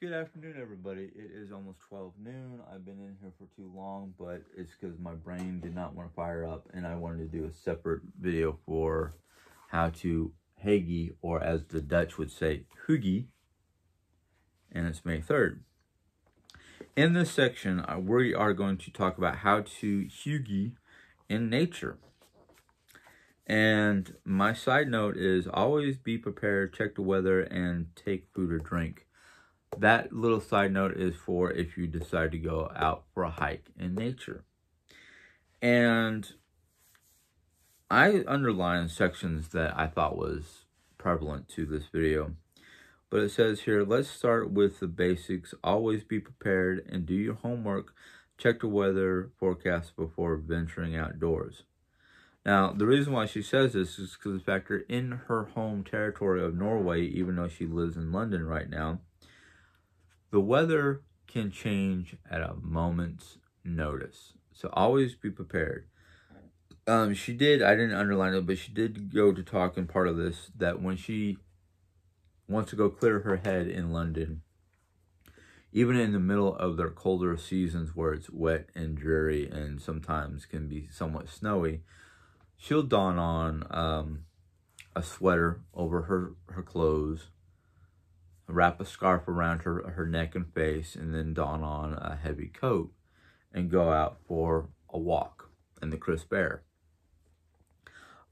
Good afternoon, everybody. It is almost 12 noon. I've been in here for too long, but it's because my brain did not want to fire up, and I wanted to do a separate video for how to Hagee, or as the Dutch would say, Hoogie, and it's May 3rd. In this section, uh, we are going to talk about how to Hygge in nature. And my side note is always be prepared, check the weather, and take food or drink that little side note is for if you decide to go out for a hike in nature. And I underlined sections that I thought was prevalent to this video. But it says here, let's start with the basics. Always be prepared and do your homework. Check the weather forecast before venturing outdoors. Now, the reason why she says this is because the factor in her home territory of Norway, even though she lives in London right now, the weather can change at a moment's notice. So always be prepared. Um, she did, I didn't underline it, but she did go to talk in part of this that when she wants to go clear her head in London, even in the middle of their colder seasons where it's wet and dreary and sometimes can be somewhat snowy, she'll don on um, a sweater over her, her clothes wrap a scarf around her, her neck and face, and then don on a heavy coat and go out for a walk in the crisp air.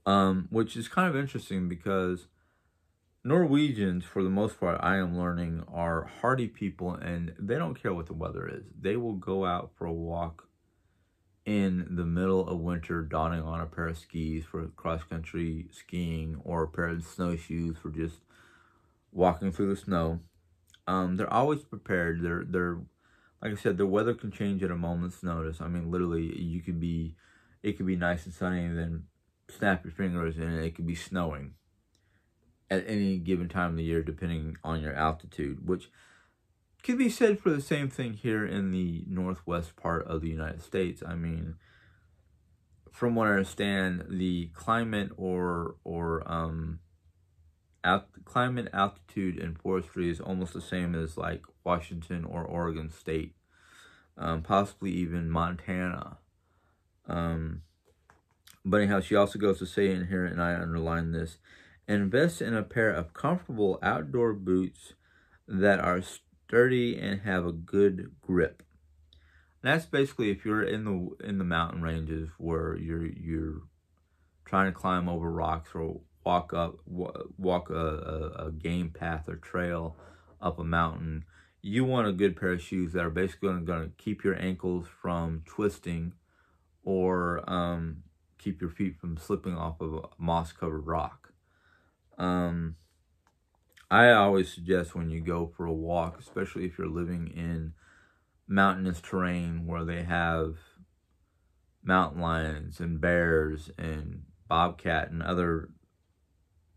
Um, which is kind of interesting because Norwegians, for the most part, I am learning, are hardy people and they don't care what the weather is. They will go out for a walk in the middle of winter, donning on a pair of skis for cross country skiing or a pair of snowshoes for just walking through the snow. Um, they're always prepared. They're they're like I said, the weather can change at a moment's notice. I mean, literally, you could be, it could be nice and sunny, and then snap your fingers, and it could be snowing at any given time of the year, depending on your altitude, which could be said for the same thing here in the northwest part of the United States. I mean, from what I understand, the climate or or um, alt climate, altitude, and forestry is almost the same as like Washington or Oregon State, um, possibly even Montana. Um, but anyhow, she also goes to say in here, and I underline this, invest in a pair of comfortable outdoor boots that are sturdy and have a good grip. And that's basically if you're in the in the mountain ranges where you're you're trying to climb over rocks or walk up walk a, a, a, game path or trail up a mountain you want a good pair of shoes that are basically going to keep your ankles from twisting or um, keep your feet from slipping off of a moss covered rock. Um, i always suggest when you go for a walk especially if you're living in mountainous terrain where they have mountain lions and bears and bobcat and other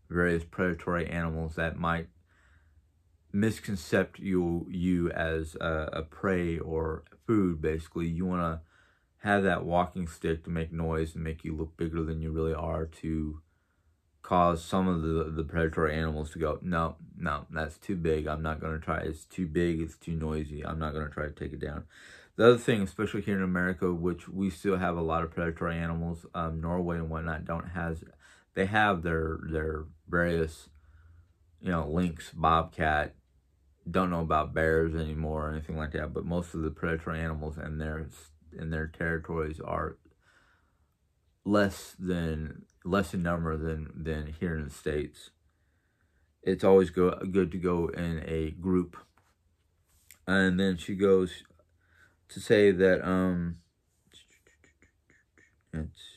various predatory animals that might misconcept you you as a, a prey or food basically. You want to have that walking stick to make noise and make you look bigger than you really are to cause some of the the predatory animals to go no no that's too big. I'm not going to try. It's too big. It's too noisy. I'm not going to try to take it down. The other thing especially here in america which we still have a lot of predatory animals um, norway and whatnot don't has they have their their various you know lynx bobcat don't know about bears anymore or anything like that but most of the predatory animals in their in their territories are less than less in number than than here in the states. It's always go, good to go in a group. And then she goes to say that um it's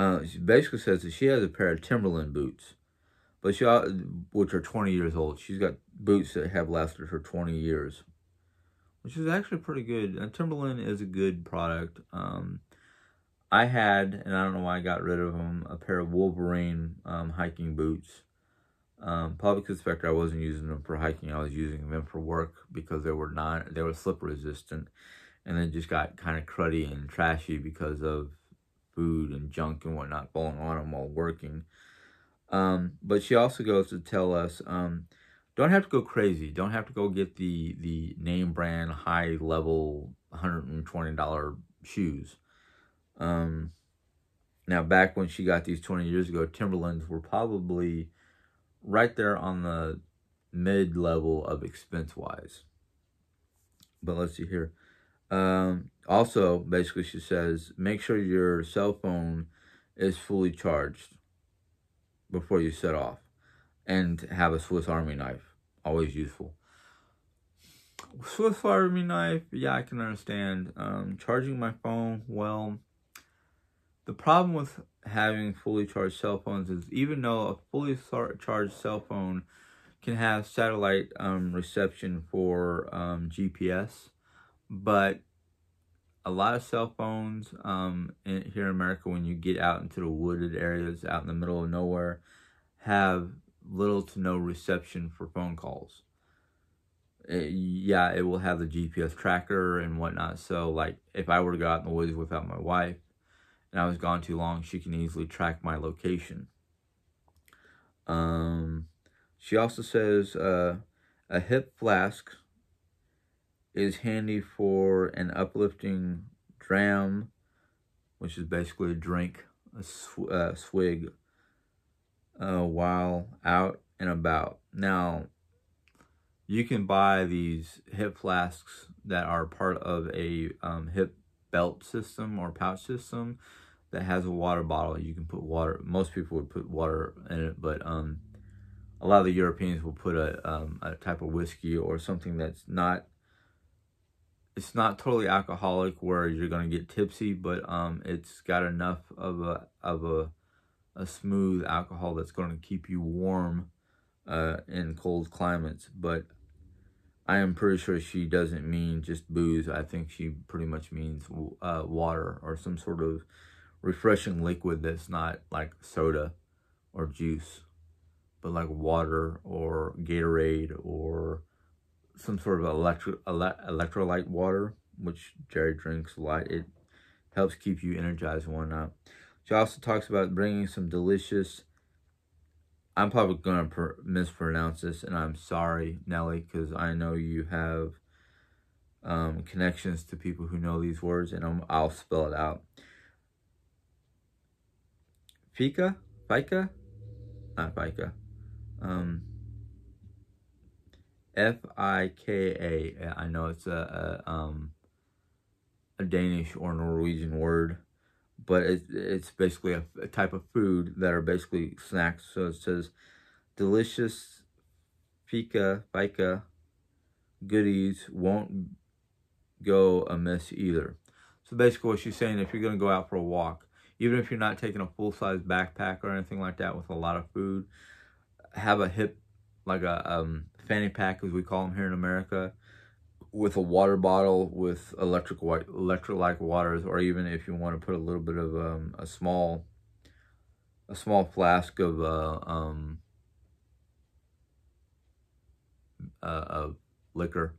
uh, she basically says that she has a pair of Timberland boots, but she which are 20 years old. She's got boots that have lasted her 20 years, which is actually pretty good. And Timberland is a good product. Um, I had, and I don't know why I got rid of them, a pair of Wolverine um, hiking boots. Um, probably because fact I wasn't using them for hiking, I was using them for work because they were not, they were slip resistant, and they just got kind of cruddy and trashy because of food and junk and whatnot falling on while working. Um, but she also goes to tell us um, don't have to go crazy. Don't have to go get the the name brand high level $120 shoes. Um, now, back when she got these 20 years ago, Timberlands were probably right there on the mid level of expense wise. But let's see here. Um, also, basically, she says make sure your cell phone is fully charged before you set off and have a Swiss Army knife. Always useful. Swiss Army knife, yeah, I can understand. Um, charging my phone, well, the problem with having fully charged cell phones is even though a fully charged cell phone can have satellite um, reception for um, GPS, but a lot of cell phones um, in, here in America, when you get out into the wooded areas out in the middle of nowhere, have little to no reception for phone calls. It, uh, yeah, it will have the GPS tracker and whatnot. So, like, if I were to go out in the woods without my wife and I was gone too long, she can easily track my location. Um, she also says uh, a hip flask is handy for an uplifting dram, which is basically a drink, a sw uh, swig, uh, while out and about. Now, you can buy these hip flasks that are part of a um, hip belt system or pouch system that has a water bottle. You can put water. Most people would put water in it, but um, a lot of the Europeans will put a um, a type of whiskey or something that's not it's not totally alcoholic where you're gonna get tipsy, but um, it's got enough of a of a a smooth alcohol that's going to keep you warm uh, in cold climates. But I am pretty sure she doesn't mean just booze. I think she pretty much means uh, water or some sort of refreshing liquid that's not like soda or juice, but like water or Gatorade or some sort of electro ele electrolyte water, which Jerry drinks a lot. It helps keep you energized and whatnot. She also talks about bringing some delicious. I'm probably going to mispronounce this, and I'm sorry, Nelly, because I know you have um, connections to people who know these words, and i will spell it out. Fika? Fika? Not Fika. Um, F I K A. I know it's a, a um a Danish or Norwegian word, but it, it's basically a, a, type of food that are basically snacks. So it says delicious fika fika goodies won't go amiss either. So basically, what she's saying, if you're going to go out for a walk, even if you're not taking a full size backpack or anything like that with a lot of food, have a hip like a um, fanny pack, as we call them here in America, with a water bottle with electric white electrolyte waters, or even if you want to put a little bit of um, a small a small flask of uh, um, uh, of liquor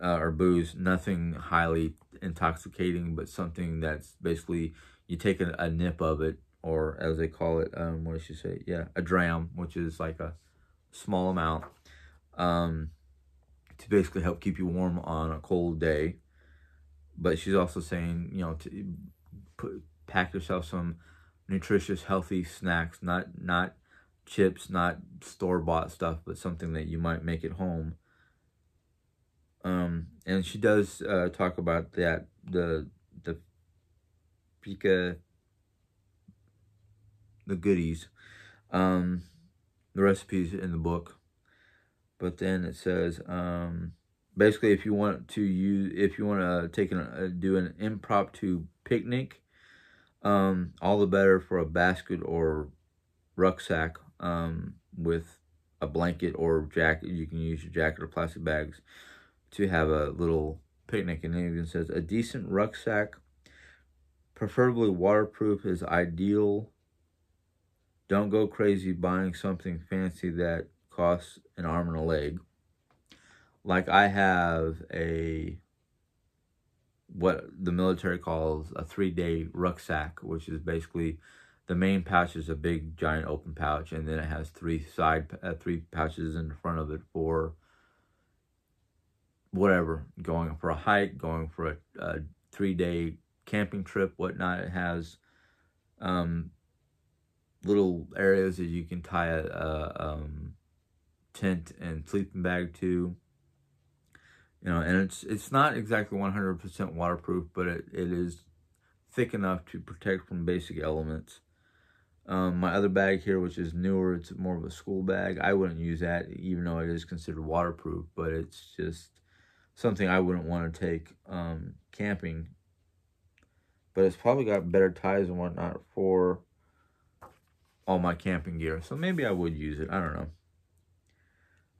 uh, or booze, nothing highly intoxicating, but something that's basically you take a, a nip of it, or as they call it, um, what did she say? Yeah, a dram, which is like a small amount um, to basically help keep you warm on a cold day. But she's also saying, you know, to put pack yourself some nutritious, healthy snacks, not not chips, not store bought stuff, but something that you might make at home. Um, and she does uh, talk about that the the fika the goodies. Um, the recipes in the book. But then it says, um, basically, if you want to use, if you want to take an, uh, do an impromptu picnic, um, all the better for a basket or rucksack um, with a blanket or jacket. You can use your jacket or plastic bags to have a little picnic. And then it even says a decent rucksack, preferably waterproof, is ideal don't go crazy buying something fancy that costs an arm and a leg. Like I have a what the military calls a three day rucksack, which is basically the main pouch is a big giant open pouch, and then it has three side uh, three pouches in front of it for whatever going for a hike, going for a, a three day camping trip, whatnot. It has um, little areas that you can tie a, a um, tent and sleeping bag too. You know, and it's it's not exactly 100% waterproof, but it, it is thick enough to protect from basic elements. Um, my other bag here, which is newer, it's more of a school bag. I wouldn't use that, even though it is considered waterproof, but it's just something I wouldn't want to take um, camping. But it's probably got better ties and whatnot for all my camping gear. So maybe I would use it. I don't know.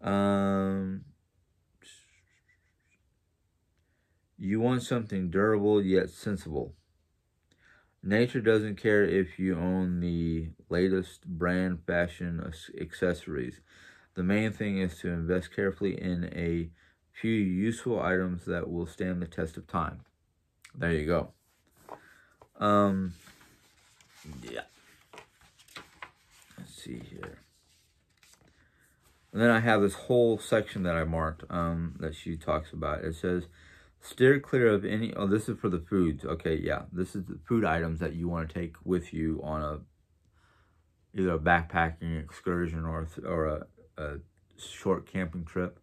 Um, you want something durable yet sensible. Nature doesn't care if you own the latest brand fashion accessories. The main thing is to invest carefully in a few useful items that will stand the test of time. There you go. Um, yeah. Let's see here. And then I have this whole section that I marked um, that she talks about. It says, Steer clear of any, oh, this is for the foods. Okay, yeah. This is the food items that you want to take with you on a, either a backpacking excursion or, or a, a short camping trip.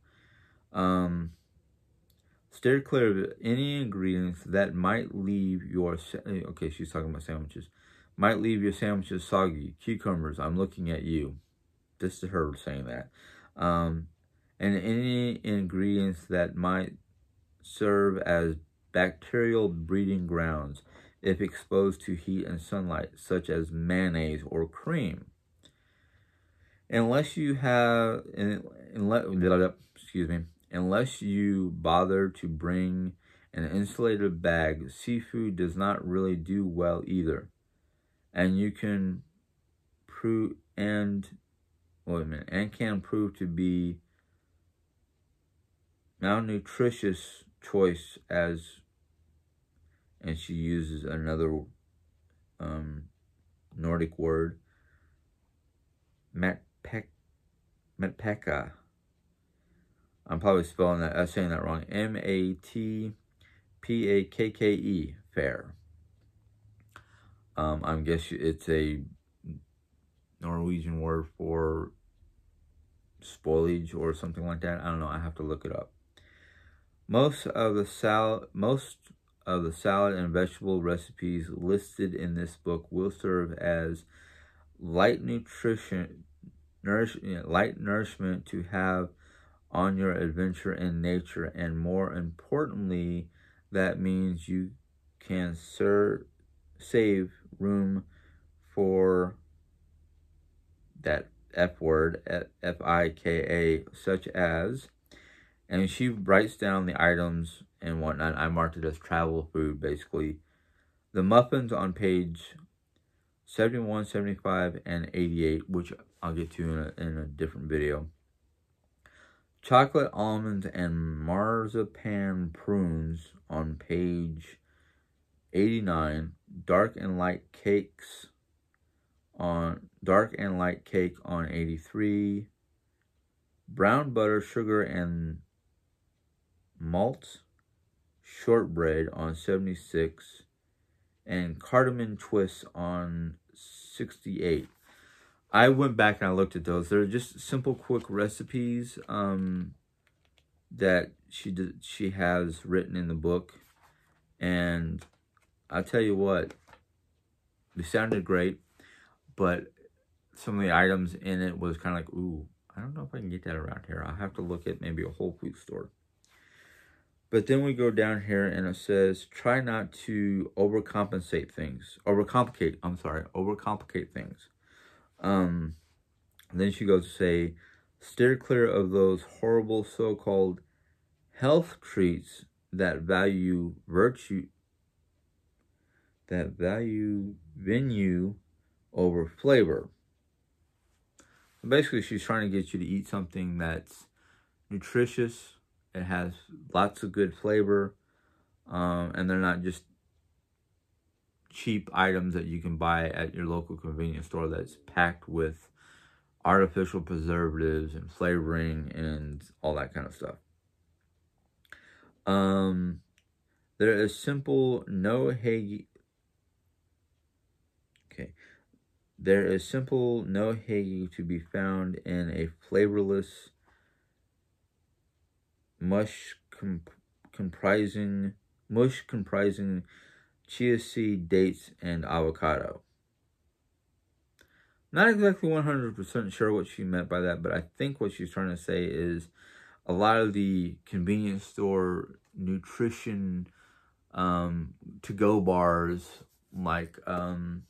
Um, steer clear of any ingredients that might leave your, okay, she's talking about sandwiches, might leave your sandwiches soggy. Cucumbers, I'm looking at you. This is her saying that. Um, and any ingredients that might serve as bacterial breeding grounds if exposed to heat and sunlight, such as mayonnaise or cream. Unless you have, unless, excuse me, unless you bother to bring an insulated bag, seafood does not really do well either. And you can prove, and, a minute, and can prove to be malnutritious choice as, and she uses another um, Nordic word, matpek, matpeka. I'm probably spelling that, uh, saying that wrong. M-A-T-P-A-K-K-E, fair. Um, I'm guessing it's a Norwegian word for spoilage or something like that. I don't know. I have to look it up. Most of the salad, most of the salad and vegetable recipes listed in this book will serve as light nutrition, nourish, light nourishment to have on your adventure in nature, and more importantly, that means you can ser- save room for that F word, F I K A, such as and she writes down the items and whatnot. I marked it as travel food, basically. The muffins on page 71, 75, and 88, which I'll get to in a, in a different video. Chocolate almonds and marzipan prunes on page 89. Dark and light cakes on dark and light cake on 83. Brown butter, sugar, and malt shortbread on 76 and cardamom twists on 68 i went back and i looked at those they're just simple quick recipes um, that she did, she has written in the book and I'll tell you what they sounded great but some of the items in it was kind of like ooh i don't know if i can get that around here i'll have to look at maybe a whole food store but then we go down here and it says, try not to overcompensate things. Overcomplicate, I'm sorry, overcomplicate things. Um, then she goes to say, steer clear of those horrible so-called health treats that value virtue, that value venue over flavor. Basically, she's trying to get you to eat something that's nutritious, it has lots of good flavor, um, and they're not just cheap items that you can buy at your local convenience store that's packed with artificial preservatives and flavoring and all that kind of stuff. Um, there is simple no Hagee. Okay. There is simple no Hagee to be found in a flavorless mush comp comprising mush comprising chia seed, dates, and avocado. Not exactly 100% sure what she meant by that, but I think what she's trying to say is a lot of the convenience store nutrition um, to go bars like um,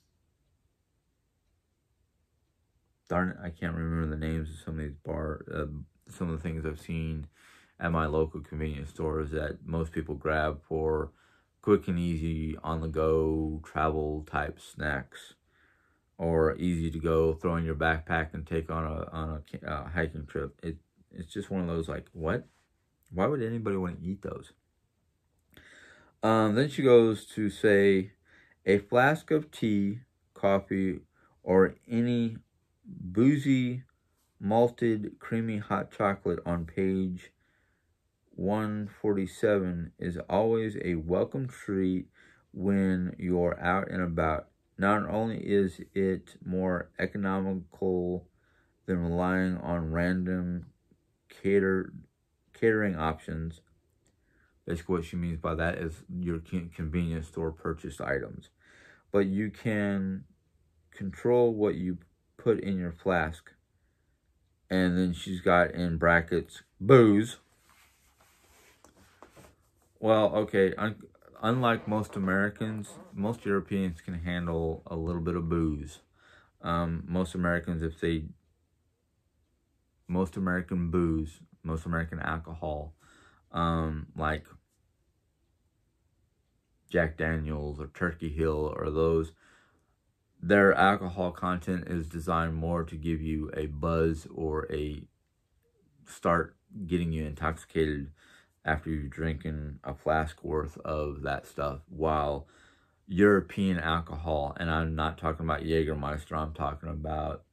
darn it, I can't remember the names of some of these bar uh, some of the things I've seen at my local convenience stores that most people grab for quick and easy on the go travel type snacks. Or easy to go throw in your backpack and take on a on a uh, hiking trip. It it's just one of those like what? Why would anybody want to eat those? Um, then she goes to say a flask of tea coffee or any boozy malted creamy hot chocolate on page 147 is always a welcome treat when you're out and about. Not only is it more economical than relying on random cater, catering options, basically what she means by that is your convenience store purchased items. But you can control what you put in your flask. And then she's got in brackets booze well, okay. Un unlike most Americans, most Europeans can handle a little bit of booze. Um, most Americans, if they, most American booze, most American alcohol, um, like Jack Daniels or Turkey Hill or those, their alcohol content is designed more to give you a buzz or a start getting you intoxicated after you're drinking a flask worth of that stuff. While European alcohol, and I'm not talking about Jägermeister, I'm talking about,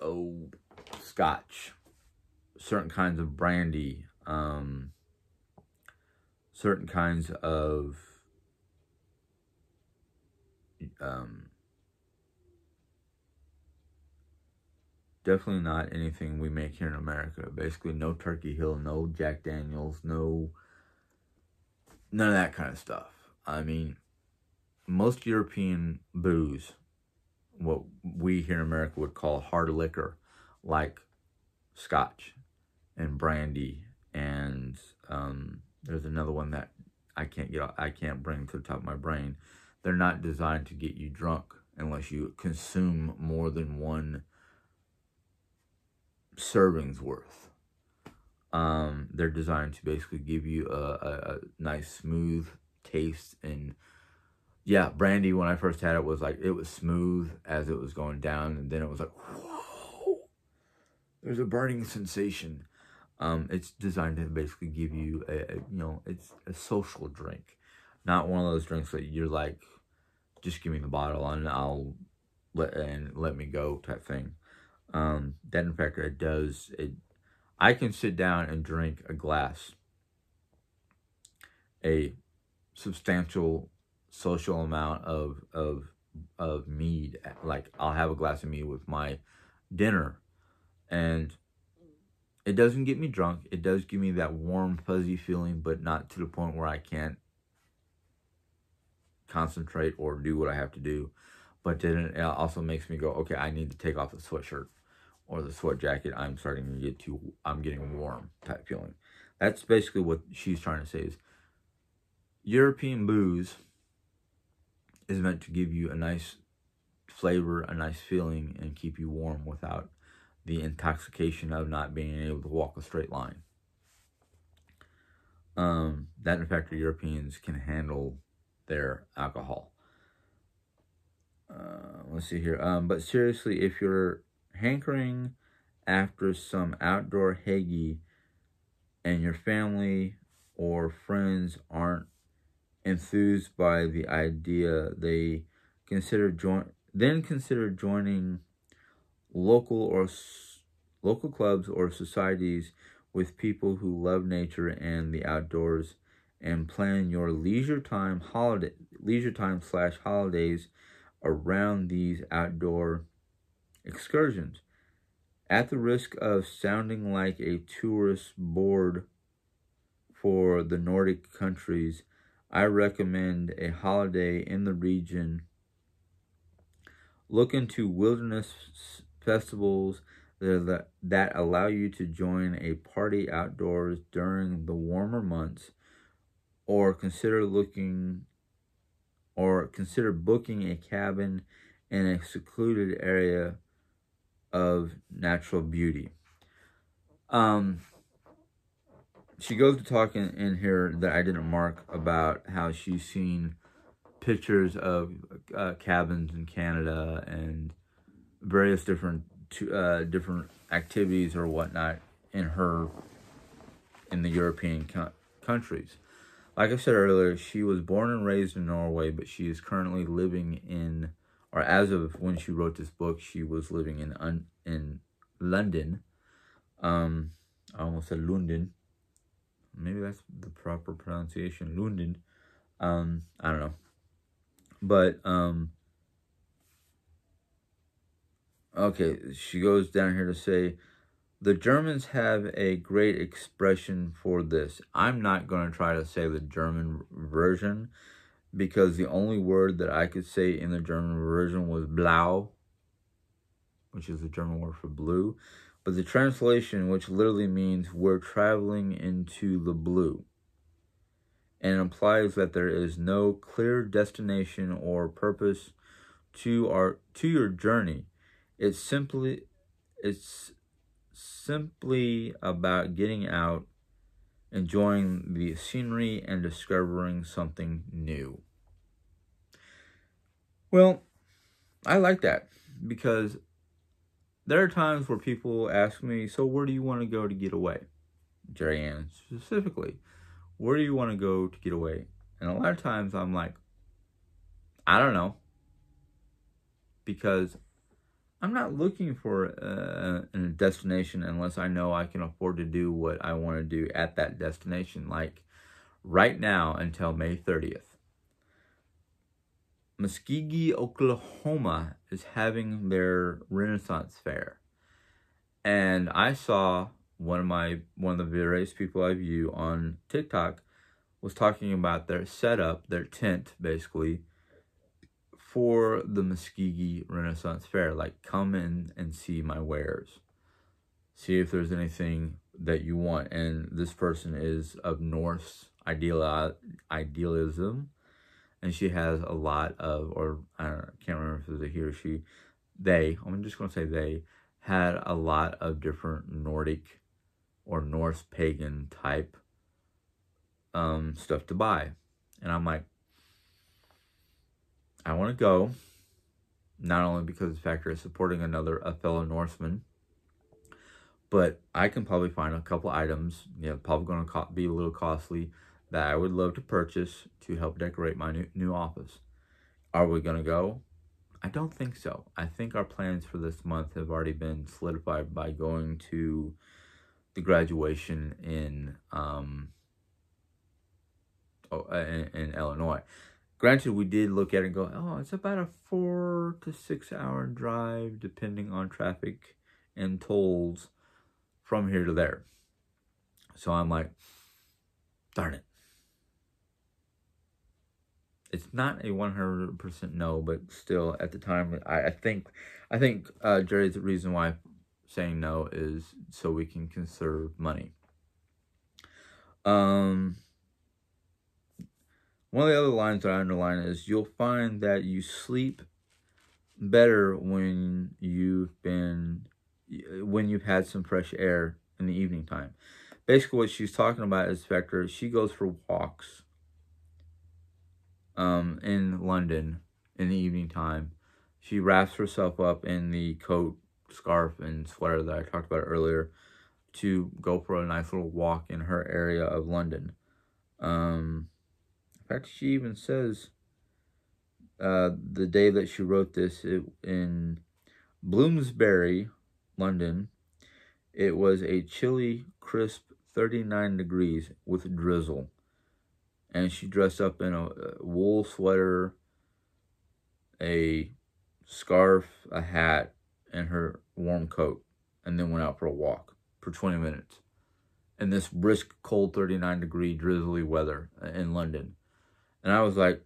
oh, scotch, certain kinds of brandy, um, certain kinds of um, definitely not anything we make here in America. Basically, no Turkey Hill, no Jack Daniels, no none of that kind of stuff. I mean, most European booze, what we here in America would call hard liquor, like scotch and brandy, and um, there's another one that I can't get, I can't bring to the top of my brain. They're not designed to get you drunk unless you consume more than one servings worth. Um, they're designed to basically give you a, a, a, nice smooth taste and yeah, brandy when I first had it was like it was smooth as it was going down and then it was like whoa, there's a burning sensation. Um, it's designed to basically give you a, a you know it's a social drink, not one of those drinks that you're like just give me the bottle and I'll let and let me go type thing um, that in fact it does it I can sit down and drink a glass a substantial social amount of of of mead like I'll have a glass of mead with my dinner. And it doesn't get me drunk. It does give me that warm fuzzy feeling but not to the point where I can't concentrate or do what I have to do. But then it also makes me go okay I need to take off the sweatshirt or the sweat jacket, I'm starting to get too, I'm getting warm type feeling. That's basically what she's trying to say is European booze is meant to give you a nice flavor, a nice feeling, and keep you warm without the intoxication of not being able to walk a straight line. Um, that in fact, Europeans can handle their alcohol. Uh, let's see here. Um, but seriously, if you're hankering after some outdoor hagee and your family or friends aren't enthused by the idea, they consider join then consider joining local or local clubs or societies with people who love nature and the outdoors and plan your leisure time holiday leisure time slash holidays around these outdoor excursions. At the risk of sounding like a tourist board for the nordic countries i recommend a holiday in the region. Look into wilderness festivals that, that allow you to join a party outdoors during the warmer months or consider looking or consider booking a cabin in a secluded area of natural beauty. Um, she goes to talk in, in here that I didn't mark about how she's seen pictures of uh, cabins in Canada and various different uh, different activities or whatnot in her in the European co- countries. Like I said earlier, she was born and raised in Norway, but she is currently living in, or as of when she wrote this book, she was living in un, in London. Um, I almost said London. Maybe that's the proper pronunciation, London. Um, I don't know, but um, Okay, she goes down here to say, the Germans have a great expression for this. I'm not going to try to say the German version because the only word that I could say in the German version was blau, which is the German word for blue. But the translation, which literally means we're traveling into the blue, and implies that there is no clear destination or purpose to our to your journey it's simply it's simply about getting out, enjoying the scenery and discovering something new. Well, I like that because there are times where people ask me, "So where do you want to go to get away?" Jerry Ann specifically, where do you want to go to get away? And a lot of times I'm like, I don't know. Because I'm not looking for uh, a destination unless I know I can afford to do what I want to do at that destination, like right now until May 30th. Muskogee, Oklahoma is having their Renaissance Fair. And I saw one of my one of the various people I view on TikTok was talking about their setup, their tent basically for the Muskogee Renaissance Fair. Like, come in and see my wares. See if there's anything that you want. And this person is of Norse ideal idealism. And she has a lot of, or I, know, I can't remember if it was a he or she, they, I'm just going to say they, had a lot of different Nordic or Norse pagan type um, stuff to buy. And I'm like, I want to go, not only because the factor of supporting another a fellow Norseman, but I can probably find a couple items, you know, probably going to be a little costly, that I would love to purchase to help decorate my new, new office. Are we going to go? I don't think so. I think our plans for this month have already been solidified by going to the graduation in um, oh, in, in Illinois. Granted, we did look at it and go, oh, it's about a four to six hour drive, depending on traffic and tolls from here to there. So I'm like, darn it. It's not a 100% no, but still at the time, I, I think, I think uh, Jerry's reason why saying no is so we can conserve money. Um, one of the other lines that I underline is you'll find that you sleep better when you've been when you've had some fresh air in the evening time. Basically, what she's talking about is Vector. She goes for walks um, in London in the evening time. She wraps herself up in the coat, scarf, and sweater that I talked about earlier to go for a nice little walk in her area of London. Um, In fact, she even says uh, the day that she wrote this it, in Bloomsbury, London, it was a chilly, crisp 39 degrees with drizzle. And she dressed up in a, wool sweater, a scarf, a hat, and her warm coat, and then went out for a walk for 20 minutes in this brisk, cold 39 degree drizzly weather uh, in London. And I was like,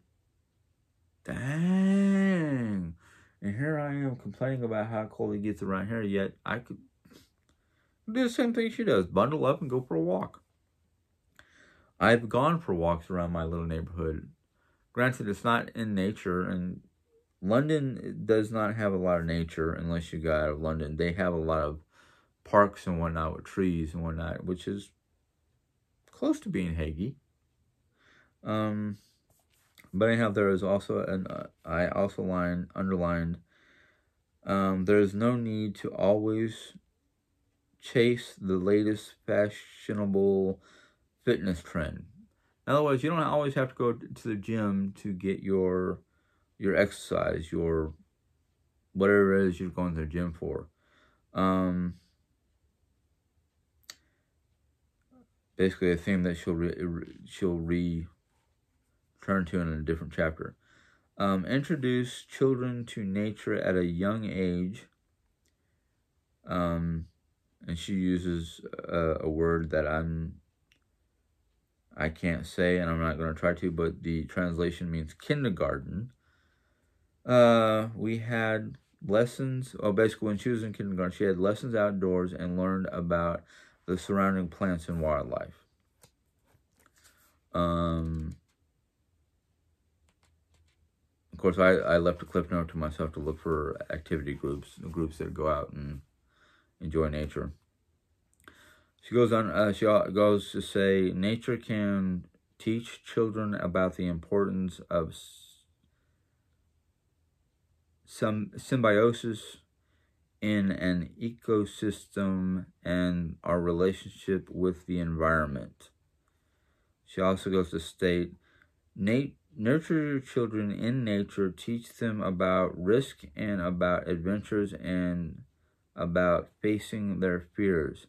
dang. And here I am complaining about how cold it gets around here, yet I could do the same thing she does bundle up and go for a walk. I've gone for walks around my little neighborhood. Granted, it's not in nature, and London does not have a lot of nature unless you go out of London. They have a lot of parks and whatnot with trees and whatnot, which is close to being Hagey. Um, but anyhow, there is also an uh, I also line underlined. Um, there is no need to always chase the latest fashionable fitness trend. In other words, you don't always have to go to the gym to get your your exercise, your whatever it is you're going to the gym for. Um, basically, a theme that she'll re, she'll re turn to in a different chapter. Um, introduce children to nature at a young age. Um, and she uses a, a word that I'm I can't say, and I'm not going to try to, but the translation means kindergarten. Uh, we had lessons. Oh, basically, when she was in kindergarten, she had lessons outdoors and learned about the surrounding plants and wildlife. Um, of course, I, I left a clip note to myself to look for activity groups, groups that go out and enjoy nature. She goes on, uh, she goes to say, nature can teach children about the importance of some symbiosis in an ecosystem and our relationship with the environment. She also goes to state, nurture your children in nature, teach them about risk and about adventures and about facing their fears.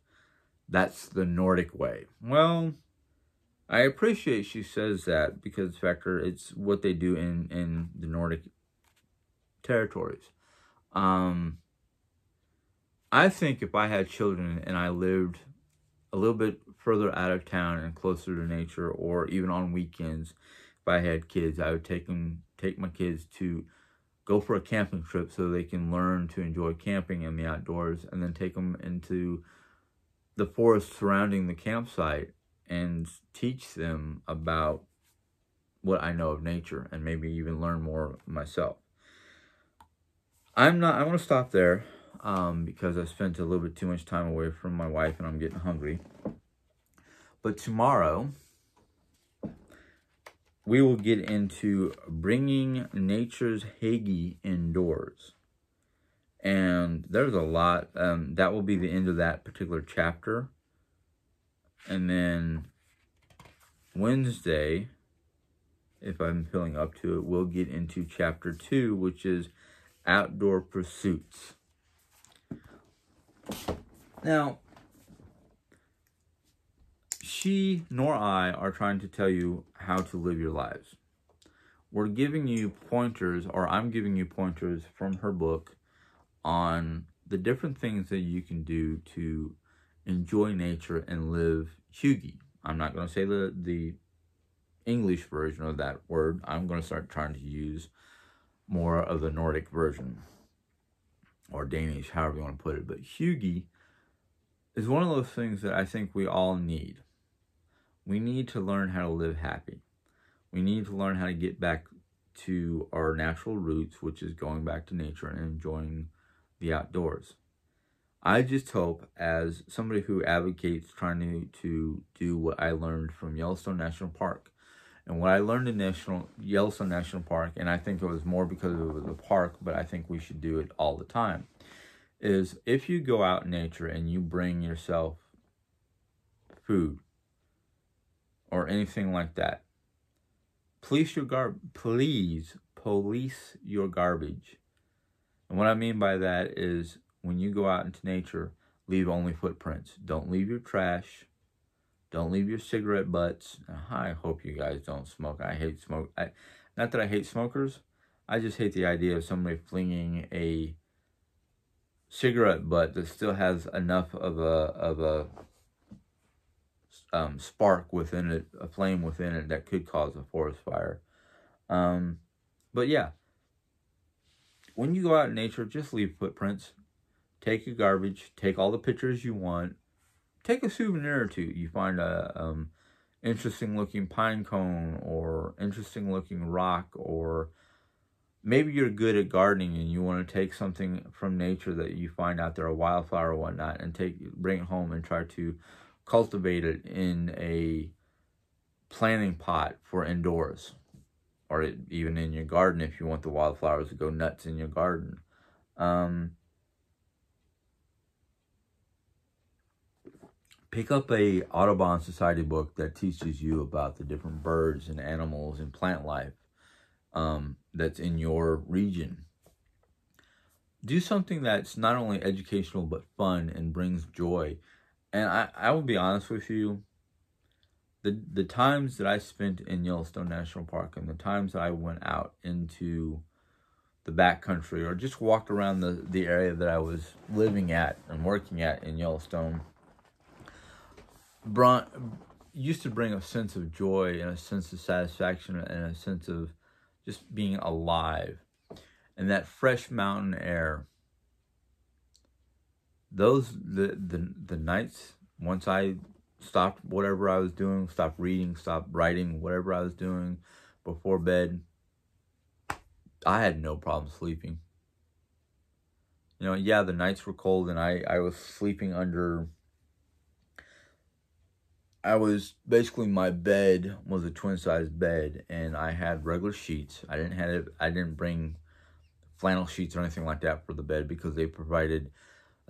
That's the Nordic way. Well, I appreciate she says that because factor it's what they do in in the Nordic territories. Um I think if I had children and I lived a little bit further out of town and closer to nature or even on weekends if I had kids, I would take them take my kids to go for a camping trip so they can learn to enjoy camping in the outdoors and then take them into the forest surrounding the campsite and teach them about what I know of nature and maybe even learn more myself. I'm not, I want to stop there um, because I spent a little bit too much time away from my wife and I'm getting hungry. But tomorrow, we will get into bringing nature's Hagey indoors. And there's a lot. Um, that will be the end of that particular chapter. And then Wednesday, if I'm feeling up to it, we'll get into chapter two, which is outdoor pursuits. Now, she nor I are trying to tell you how to live your lives. We're giving you pointers, or I'm giving you pointers from her book on the different things that you can do to enjoy nature and live hygge. I'm not going to say the, the English version of that word. I'm going to start trying to use more of the Nordic version or Danish, however you want to put it. But hygge is one of those things that I think we all need. We need to learn how to live happy. We need to learn how to get back to our natural roots, which is going back to nature and enjoying the outdoors. I just hope, as somebody who advocates trying to, to do what I learned from Yellowstone National Park, and what I learned in National Yellowstone National Park, and I think it was more because of the park, but I think we should do it all the time, is if you go out in nature and you bring yourself food, or anything like that. police your gar please police your garbage. And what I mean by that is when you go out into nature, leave only footprints. Don't leave your trash. Don't leave your cigarette butts. I hope you guys don't smoke. I hate smoke. I, not that I hate smokers. I just hate the idea of somebody flinging a cigarette butt that still has enough of a of a um, spark within it, a flame within it that could cause a forest fire. Um, but yeah, when you go out in nature, just leave footprints. Take your garbage. Take all the pictures you want. Take a souvenir or two. You find a um, interesting looking pine cone or interesting looking rock or maybe you're good at gardening and you want to take something from nature that you find out there a wildflower or whatnot and take bring it home and try to cultivate it in a planting pot for indoors or even in your garden if you want the wildflowers to go nuts in your garden um, pick up a audubon society book that teaches you about the different birds and animals and plant life um, that's in your region. Do something that's not only educational but fun and brings joy. And I, I will be honest with you, the the times that I spent in Yellowstone National Park and the times that I went out into the backcountry or just walked around the, the area that I was living at and working at in Yellowstone brought used to bring a sense of joy and a sense of satisfaction and a sense of just being alive. And that fresh mountain air those the the, the nights once i stopped whatever i was doing stopped reading stopped writing whatever i was doing before bed i had no problem sleeping you know yeah the nights were cold and i i was sleeping under I was basically my bed was a twin size bed and I had regular sheets. I didn't have I didn't bring flannel sheets or anything like that for the bed because they provided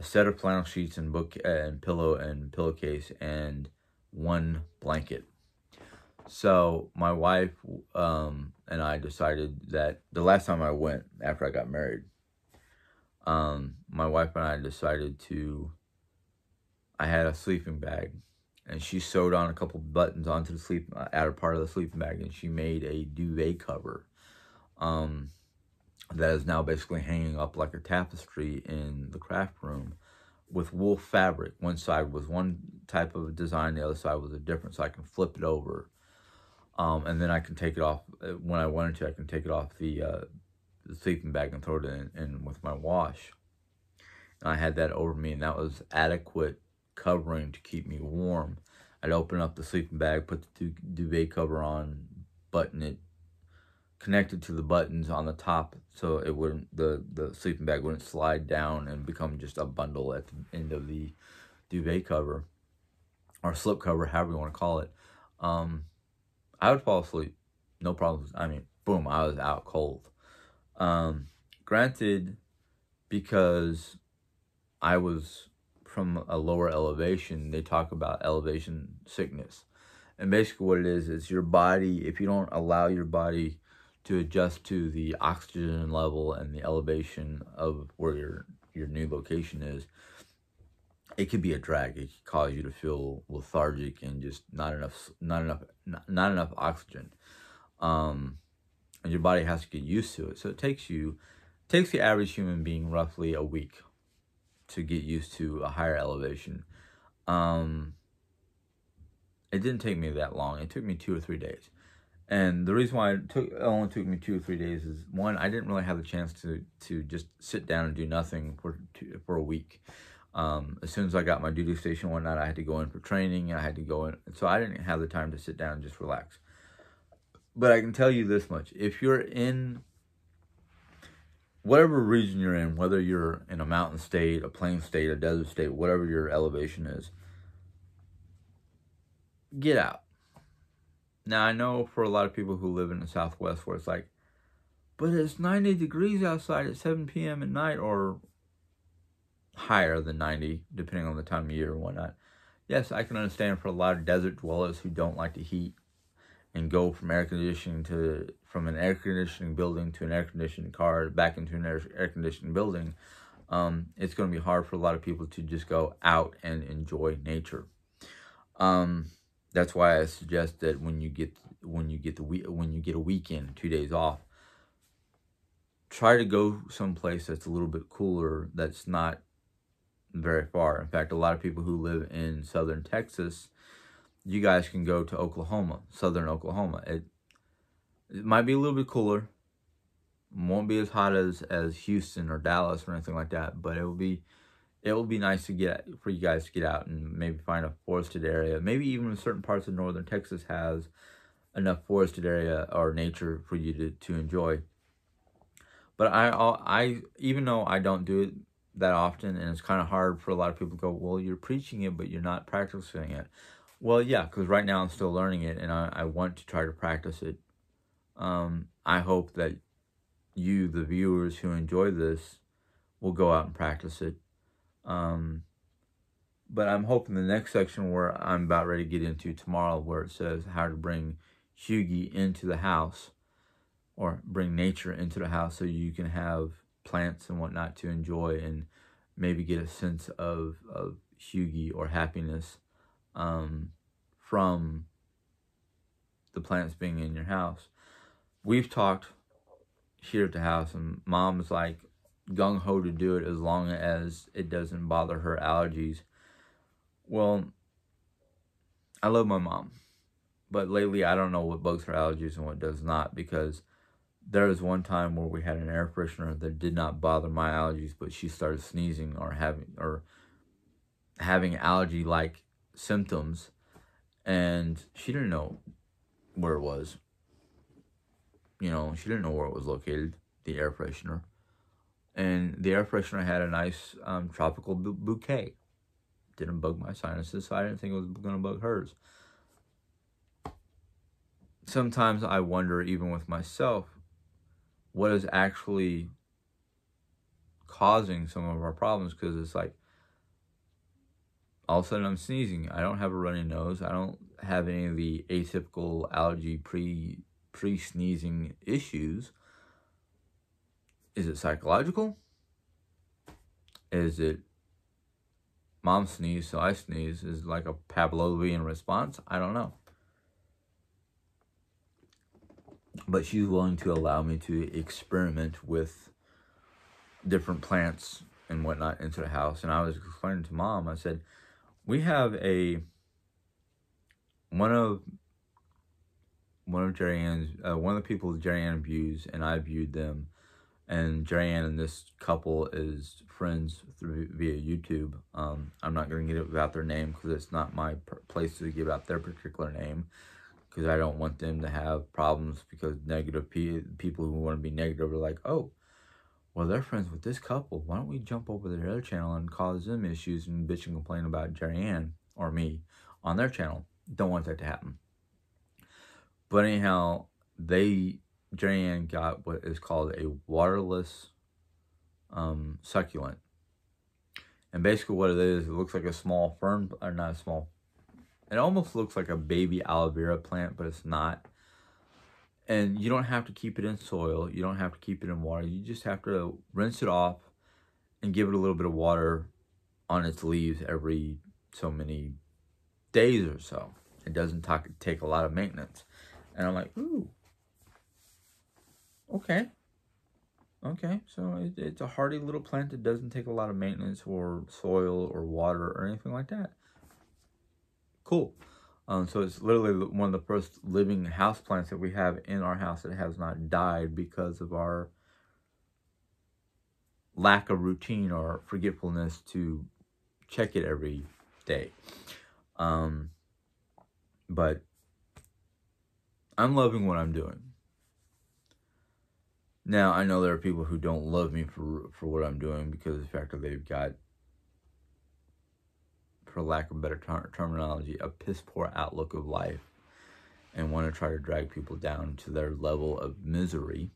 a set of flannel sheets and book and pillow and pillowcase and one blanket. So my wife um, and I decided that the last time I went after I got married, um, my wife and I decided to. I had a sleeping bag and she sewed on a couple buttons onto the sleep uh, outer part of the sleeping bag and she made a duvet cover um, that is now basically hanging up like a tapestry in the craft room with wool fabric. One side was one type of design the other side was a different so i can flip it over. Um, and then i can take it off uh, when i wanted to i can take it off the, uh, the sleeping bag and throw it in, in with my wash. And i had that over me and that was adequate covering to keep me warm. I'd open up the sleeping bag, put the duvet cover on, button it, connect it to the buttons on the top so it wouldn't the the sleeping bag wouldn't slide down and become just a bundle at the end of the duvet cover or slip cover, however you want to call it. Um, I would fall asleep, no problems. I mean, boom, I was out cold. Um, granted, because I was from a lower elevation, they talk about elevation sickness. And basically, what it is is your body, if you don't allow your body to adjust to the oxygen level and the elevation of where your your new location is, it could be a drag. It could cause you to feel lethargic and just not enough, not enough, not, not enough oxygen. Um, and your body has to get used to it. So it takes you, takes the average human being roughly a week to get used to a higher elevation. Um, it didn't take me that long. It took me two or three days. And the reason why it, took, it only took me two or three days is one, I didn't really have the chance to to just sit down and do nothing for two, for a week. Um, as soon as I got my duty station one night, I had to go in for training. I had to go in, so I didn't have the time to sit down and just relax. But I can tell you this much: if you're in whatever region you're in, whether you're in a mountain state, a plain state, a desert state, whatever your elevation is, get out. Now, I know for a lot of people who live in the Southwest where it's like, but it's 90 degrees outside at 7 p.m. at night or higher than 90, depending on the time of year or whatnot. Yes, I can understand for a lot of desert dwellers who don't like the heat and go from air conditioning to from an air conditioning building to an air conditioning car back into an air, air conditioning building, um, it's going to be hard for a lot of people to just go out and enjoy nature. Um, that's why I suggest that when you get when you get the week when you get a weekend, two days off, try to go someplace that's a little bit cooler. That's not very far. In fact, a lot of people who live in southern Texas, you guys can go to Oklahoma, southern Oklahoma. It it might be a little bit cooler. Won't be as hot as as Houston or Dallas or anything like that, but it will be it will be nice to get for you guys to get out and maybe find a forested area. Maybe even certain parts of northern Texas has enough forested area or nature for you to, to enjoy. But I, I, even though I don't do it that often, and it's kind of hard for a lot of people to go, well, you're preaching it, but you're not practicing it. Well, yeah, because right now I'm still learning it, and I, I want to try to practice it. Um, I hope that you, the viewers who enjoy this, will go out and practice it. Um, but I'm hoping the next section where I'm about ready to get into tomorrow, where it says how to bring Hygge into the house or bring nature into the house so you can have plants and whatnot to enjoy and maybe get a sense of, of Hygge or happiness um, from the plants being in your house. We've talked here at the house, and mom's like gung ho to do it as long as it doesn't bother her allergies. Well, I love my mom, but lately I don't know what bugs her allergies and what does not because there was one time where we had an air freshener that did not bother my allergies, but she started sneezing or having or having allergy like symptoms, and she didn't know where it was. You know, she didn't know where it was located, the air freshener. And the air freshener had a nice um, tropical bu- bouquet. Didn't bug my sinuses, so I didn't think it was going to bug hers. Sometimes I wonder, even with myself, what is actually causing some of our problems because it's like all of a sudden I'm sneezing. I don't have a runny nose. I don't have any of the atypical allergy pre pre sneezing issues. Is it psychological? Is it mom sneeze, so I sneeze? Is like a Pavlovian response? I don't know. But she's willing to allow me to experiment with different plants and whatnot into the house. And I was explaining to mom, I said, we have a one of one of Jerry Ann's uh, one of the people Jerry Ann views, and I viewed them. And Ann and this couple is friends through via YouTube. Um, I'm not going to get it without their name because it's not my place to give out their particular name because I don't want them to have problems because negative pe- people who want to be negative are like, oh, well, they're friends with this couple. Why don't we jump over to their other channel and cause them issues and bitch and complain about Ann or me on their channel? Don't want that to happen. But anyhow, they Ann got what is called a waterless um, succulent. And basically what it is, it looks like a small fern, or not a small, it almost looks like a baby aloe vera plant, but it's not. And you don't have to keep it in soil. You don't have to keep it in water. You just have to rinse it off and give it a little bit of water on its leaves every so many days or so. It doesn't talk, take a lot of maintenance. And I'm like, ooh, okay. Okay, so it, it's a hardy little plant that doesn't take a lot of maintenance or soil or water or anything like that. Cool. Um, so it's literally one of the first living house plants that we have in our house that has not died because of our lack of routine or forgetfulness to check it every day. Um, but I'm loving what I'm doing. Now I know there are people who don't love me for for what I'm doing because of the fact that they've got, for lack of better ter- terminology, a piss poor outlook of life, and want to try to drag people down to their level of misery,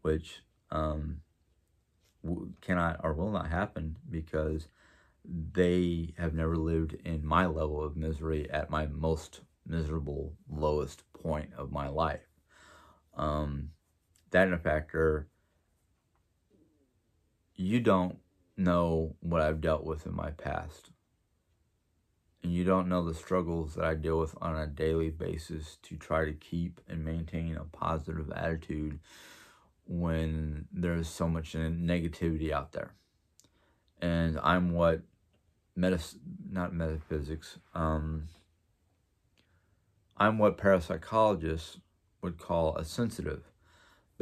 which um, cannot or will not happen because they have never lived in my level of misery at my most miserable lowest point of my life. Um, that in a factor, you don't know what I've dealt with in my past. And you don't know the struggles that I deal with on a daily basis to try to keep and maintain a positive attitude when there's so much negativity out there. And I'm what metas not metaphysics, um, I'm what parapsychologists would call a sensitive.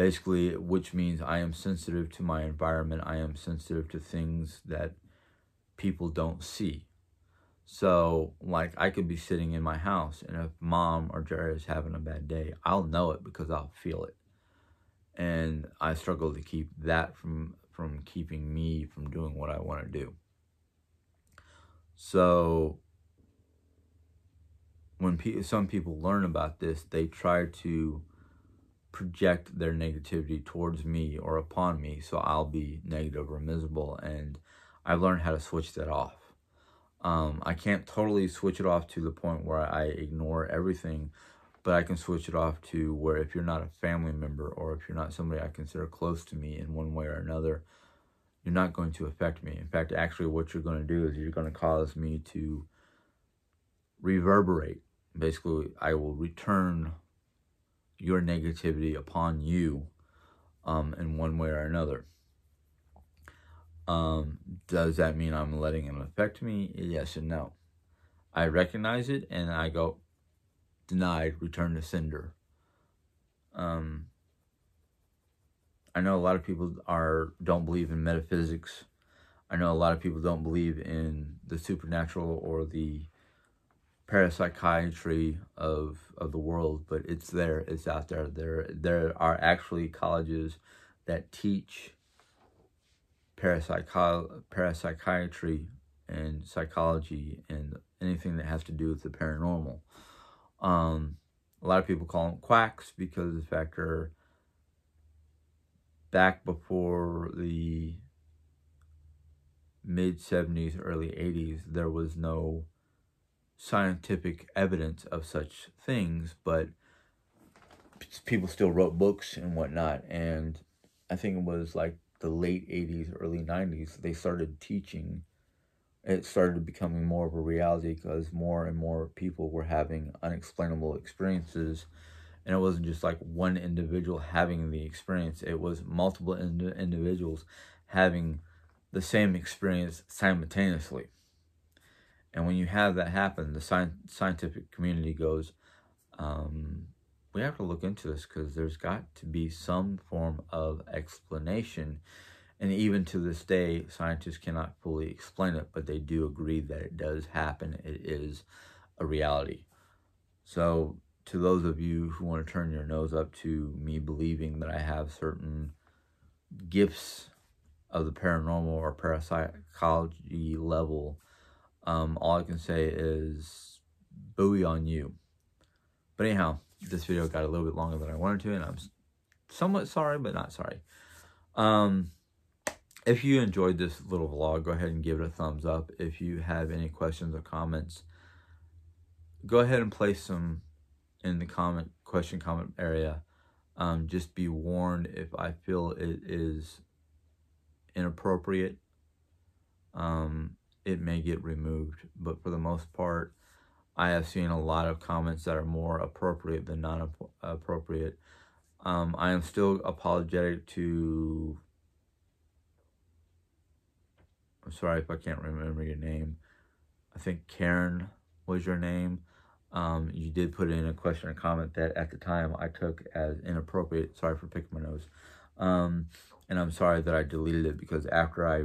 Basically, which means I am sensitive to my environment. I am sensitive to things that people don't see. So, like, I could be sitting in my house, and if mom or Jerry is having a bad day, I'll know it because I'll feel it. And I struggle to keep that from from keeping me from doing what I want to do. So, when pe- some people learn about this, they try to project their negativity towards me or upon me, so I'll be negative or miserable. And I've learned how to switch that off. Um, I can't totally switch it off to the point where I ignore everything, but I can switch it off to where if you're not a family member or if you're not somebody I consider close to me in one way or another, you're not going to affect me. In fact, actually, what you're going to do is you're going to cause me to reverberate basically I will return your negativity upon you um, in one way or another. Um, does that mean I'm letting it affect me? Yes and no. I recognize it and I go, denied, return to sender. Um, I know a lot of people are don't believe in metaphysics. I know a lot of people don't believe in the supernatural or the parapsychiatry of of the world, but it's there, it's out there. There there are actually colleges that teach parapsychiatry and psychology and anything that has to do with the paranormal. Um, a lot of people call them quacks because the fact are back before the mid 70s, early 80s, there was no scientific evidence of such things, but people still wrote books and whatnot. And I think it was like the late 80s, early 90s, they started teaching. It started becoming more of a reality because more and more people were having unexplainable experiences. And it wasn't just like one individual having the experience, it was multiple ind- individuals having the same experience simultaneously. And when you have that happen, the sci- scientific community goes, um, we have to look into this because there's got to be some form of explanation. And even to this day, scientists cannot fully explain it, but they do agree that it does happen. It is a reality. So, to those of you who want to turn your nose up to me believing that I have certain gifts of the paranormal or parapsychology level, um, all I can say is buoy on you. But anyhow, this video got a little bit longer than I wanted to, and I'm somewhat sorry, but not sorry. Um, if you enjoyed this little vlog, go ahead and give it a thumbs up. If you have any questions or comments, go ahead and place them in the comment question comment area. Um, just be warned if I feel it is inappropriate. Um, it may get removed. But for the most part, I have seen a lot of comments that are more appropriate than non appropriate. Um, I am still apologetic to. I'm sorry if I can't remember your name. I think Karen was your name. Um, you did put in a question or comment that at the time I took as inappropriate. Sorry for picking my nose. Um, and I'm sorry that I deleted it because after I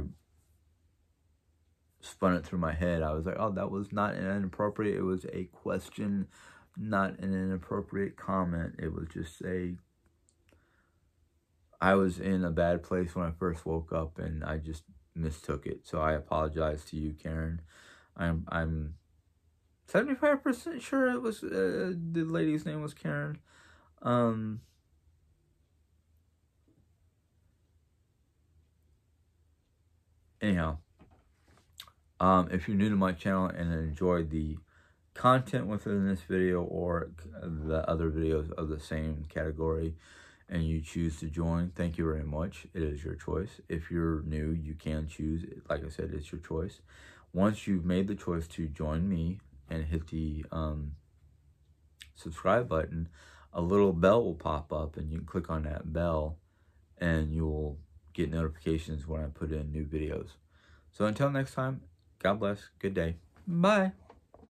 spun it through my head. I was like, oh, that was not an inappropriate. It was a question, not an inappropriate comment. It was just a. I was in a bad place when I first woke up, and I just mistook it. So I apologize to you, Karen. I'm I'm seventy five percent sure it was uh, the lady's name was Karen. Um. Anyhow, um, if you're new to my channel and enjoyed the content within this video or the other videos of the same category and you choose to join, thank you very much. It is your choice. If you're new, you can choose. Like I said, it's your choice. Once you've made the choice to join me and hit the um, subscribe button, a little bell will pop up and you can click on that bell and you'll get notifications when I put in new videos. So until next time, God bless. Good day. Bye.